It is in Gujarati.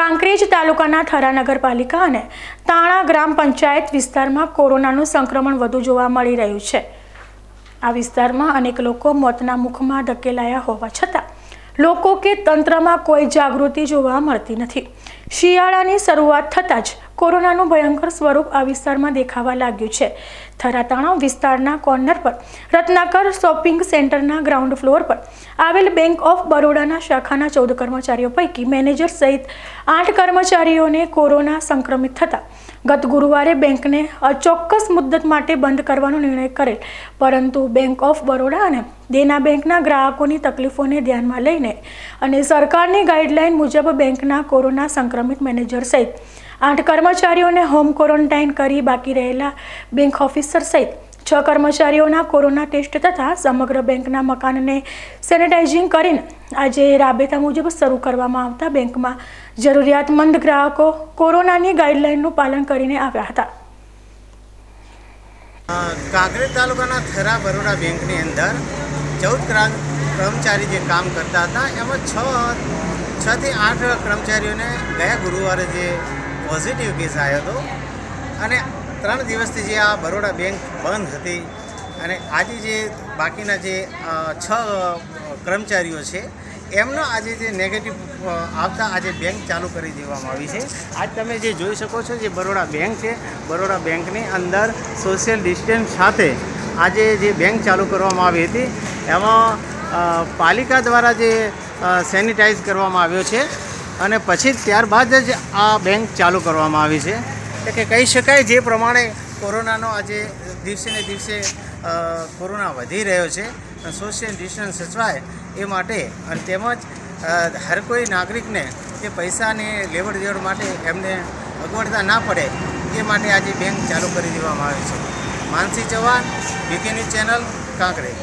કાંકરેજ તાલુકાના થરા નગરપાલિકા અને તાણા ગ્રામ પંચાયત વિસ્તારમાં કોરોનાનું સંક્રમણ વધુ જોવા મળી રહ્યું છે. આ વિસ્તારમાં અનેક લોકો મોતના મુખમાં ધકેલાયા હોવા છતાં લોકો કે તંત્રમાં કોઈ જાગૃતિ જોવા મળતી નથી. શિયાળાની શરૂઆત થતાં જ કોરોનાનું ભયંકર સ્વરૂપ આ વિસ્તારમાં દેખાવા લાગ્યું છે. થરાતાણા વિસ્તારના કોર્નર પર, રત્નાકર શોપિંગ સેન્ટરના ગ્રાઉન્ડ ફ્લોર પર, આવેલ બેંક ઓફ બરોડાના શાખાના ચૌદ કર્મચારીઓ પૈકી મેનેજર સહિત આઠ કર્મચારીઓને કોરોના સંક્રમિત થતાં. ગત ગુરુવારે બેંકને અચોક્કસ મુદ્દત માટે બંધ કરવાનો નિર્ણય કરેલ, પરંતુ બેંક ઓફ બરોડા અને દેના બેંકના ગ્રાહકોની તકલીફોને ધ્યાનમાં લઈને અને સરકારની ગાઈડલાઈન મુજબ બેંકના કોરોના સંક્રમિત મેનેજર સહિત આઠ કર્મચારીઓને હોમ ક્વોરન્ટાઇન કરી બાકી રહેલા બેંક ઓફિસર સહિત છ કર્મચારીઓના કોરોના ટેસ્ટ તથા સમગ્ર બેંકના મકાનને સેનેટાઇઝિંગ કરીને આજે રાબેતા મુજબ શરૂ કરવામાં આવતા બેંકમાં જરૂરિયાતમંદ ગ્રાહકો કોરોનાની ગાઈડલાઇનનું પાલન કરીને આવ્યા હતા. કાંકરેજ તાલુકાના થરા બરોડા બેંકની અંદર ચૌદ ક્રા- કર્મચારી જે કામ કરતા હતા, એમાં છ છથી આઠ કર્મચારીઓને ગયા ગુરુવારે જે પોઝિટિવ કેસ આવ્યો હતો. અને ત્રણ દિવસથી જે આ બરોડા બેંક બંધ હતી અને આજે જે બાકીના જે છ કર્મચારીઓ છે, એમનો આજે જે નેગેટિવ આવતા આજે બેંક ચાલુ કરી દેવામાં આવી છે. આજ તમે જે જોઈ શકો છો જે બરોડા બેંક છે, બરોડા બેંકની અંદર સોશિયલ ડિસ્ટન્સ સાથે આજે જે બેંક ચાલુ કરવામાં આવી હતી. એમાં પાલિકા દ્વારા જે સેનિટાઈઝ કરવામાં આવ્યો છે. અને પછી ત્યારબાદ જ આ બેંક ચાલુ કરવામાં આવી છે. એટલે કે કહી શકાય જે પ્રમાણે કોરોનાનો આજે દિવસે ને દિવસે કોરોના વધી રહ્યો છે સોશિયલ ડિસ્ટન્સ સચવાય એ માટે અને તેમજ હર કોઈ નાગરિકને જે પૈસાની લેવડ દેવડ માટે એમને અગવડતા ના પડે એ માટે આજે બેંક ચાલુ કરી દેવામાં આવે છે. Mansi Chauhan BK channel Kankrej.